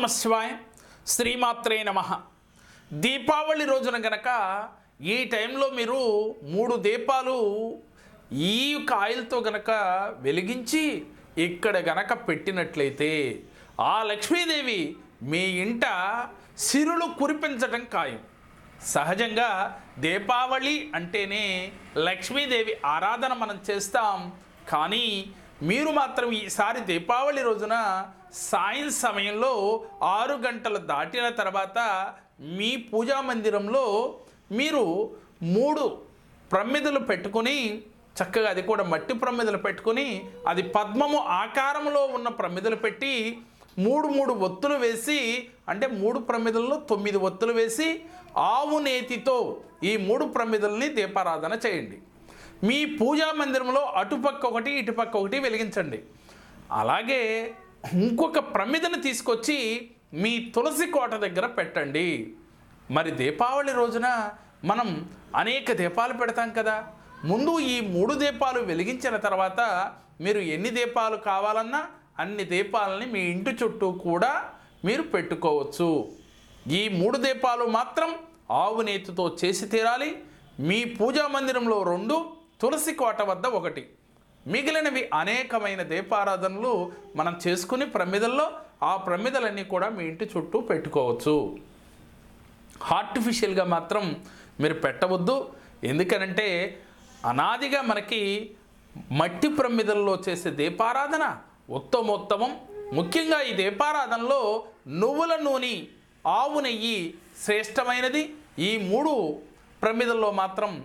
నమ శివాయ శ్రీమాత్రే నమ. దీపావళి రోజున గనక ఈ టైంలో మీరు మూడు దీపాలు ఈ యొక్క ఆయిల్తో గనక వెలిగించి ఇక్కడ గనక పెట్టినట్లయితే ఆ లక్ష్మీదేవి మీ ఇంట సిరులు కురిపించటం ఖాయం. సహజంగా దీపావళి అంటేనే లక్ష్మీదేవి ఆరాధన మనం చేస్తాం. కానీ మీరు మాత్రం ఈసారి దీపావళి రోజున సాయం సమయంలో ఆరు గంటలు దాటిన తర్వాత మీ పూజా మందిరంలో మీరు మూడు ప్రమిదలు పెట్టుకొని చక్కగా అది కూడా మట్టి ప్రమిదలు పెట్టుకొని అది పద్మము ఆకారంలో ఉన్న ప్రమిదలు పెట్టి మూడు మూడు ఒత్తులు వేసి అంటే మూడు ప్రమిదల్లో తొమ్మిది ఒత్తులు వేసి ఆవు నేతితో ఈ మూడు ప్రమిదల్ని దీపారాధన చేయండి. మీ పూజా మందిరంలో అటుపక్క ఒకటి ఇటుపక్క ఒకటి వెలిగించండి. అలాగే ఇంకొక ప్రమిదను తీసుకొచ్చి మీ తులసి కోట దగ్గర పెట్టండి. మరి దీపావళి రోజున మనం అనేక దీపాలు పెడతాం కదా. ముందు ఈ మూడు దీపాలు వెలిగించిన తర్వాత మీరు ఎన్ని దీపాలు కావాలన్నా అన్ని దీపాలని మీ ఇంటి చుట్టూ కూడా మీరు పెట్టుకోవచ్చు. ఈ మూడు దీపాలు మాత్రం ఆవు నేతితో చేసి తీరాలి. మీ పూజా మందిరంలో రెండు తులసి కోట వద్ద ఒకటి. మిగిలినవి అనేకమైన దీపారాధనలు మనం చేసుకుని ప్రమిదల్లో ఆ ప్రమిదలన్నీ కూడా మీ ఇంటి చుట్టూ పెట్టుకోవచ్చు. ఆర్టిఫిషియల్గా మాత్రం మీరు పెట్టవద్దు. ఎందుకనంటే అనాదిగా మనకి మట్టి ప్రమిదల్లో చేసే దీపారాధన ఉత్తమోత్తమం. ముఖ్యంగా ఈ దీపారాధనలో నువ్వుల నూనె ఆవు నెయ్యి శ్రేష్టమైనది. ఈ మూడు ప్రమిదల్లో మాత్రం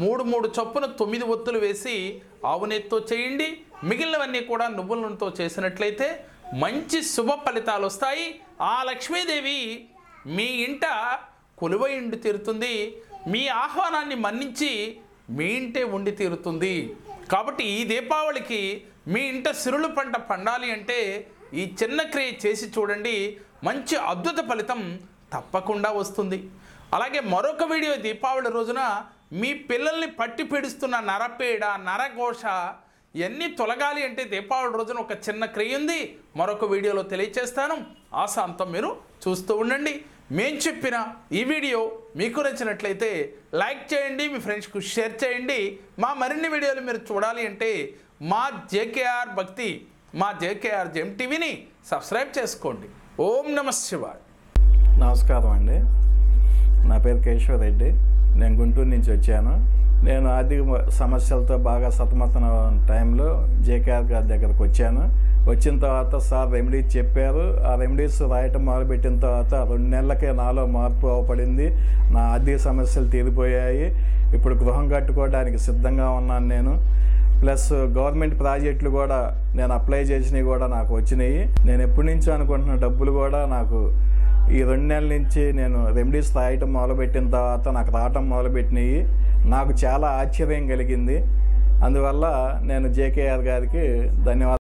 మూడు మూడు చొప్పున తొమ్మిది ఒత్తులు వేసి ఆవు చేయండి. మిగిలినవన్నీ కూడా నువ్వుల నూనెతో చేసినట్లయితే మంచి శుభ ఫలితాలు వస్తాయి. ఆ లక్ష్మీదేవి మీ ఇంట కొలువై ఉండి తీరుతుంది. మీ ఆహ్వానాన్ని మన్నించి మీ ఇంటే ఉండి తీరుతుంది. కాబట్టి ఈ దీపావళికి మీ ఇంట సిరులు పంట పండాలి అంటే ఈ చిన్న క్రియ చేసి చూడండి. మంచి అద్భుత ఫలితం తప్పకుండా వస్తుంది. అలాగే మరొక వీడియో దీపావళి రోజున మీ పిల్లల్ని పట్టి పీడిస్తున్న నరపేడ నరఘోష ఇవన్నీ తొలగాలి అంటే దీపావళి రోజున ఒక చిన్న క్రియ ఉంది. మరొక వీడియోలో తెలియచేస్తాను. ఆశాంతం మీరు చూస్తూ ఉండండి. మేం చెప్పిన ఈ వీడియో మీకు నచ్చినట్లయితే లైక్ చేయండి మీ ఫ్రెండ్స్కు షేర్ చేయండి. మా మరిన్ని వీడియోలు మీరు చూడాలి అంటే మా జేకేఆర్ భక్తి మా జేకేఆర్ జెమ్ టీవీని సబ్స్క్రైబ్ చేసుకోండి. ఓం నమ శివాయ్. నమస్కారం అండి. నా పేరు కేశవ రెడ్డి. నేను గుంటూరు నుంచి వచ్చాను. నేను ఆర్థిక సమస్యలతో బాగా సతమతన టైంలో జేకేఆర్ గారి దగ్గరకు వచ్చాను. వచ్చిన తర్వాత సార్ రెమెడీస్ చెప్పారు. ఆ రెమెడీస్ రాయటం మొదలుపెట్టిన తర్వాత రెండు నెలలకే నాలో మార్పు అవపడింది. నా ఆర్థిక సమస్యలు తీరిపోయాయి. ఇప్పుడు గృహం కట్టుకోవడానికి సిద్ధంగా ఉన్నాను నేను. ప్లస్ గవర్నమెంట్ ప్రాజెక్టులు కూడా నేను అప్లై చేసినవి కూడా నాకు వచ్చినాయి. నేను ఎప్పటి నుంచో అనుకుంటున్న డబ్బులు కూడా నాకు ఈ రెండు నెలల నుంచి నేను రెమెడీస్ రాయటం మొదలుపెట్టిన తర్వాత నాకు రావటం మొదలుపెట్టినాయి నాకు చాలా ఆశ్చర్యం కలిగింది. అందువల్ల నేను జేకేఆర్ గారికి ధన్యవాదాలు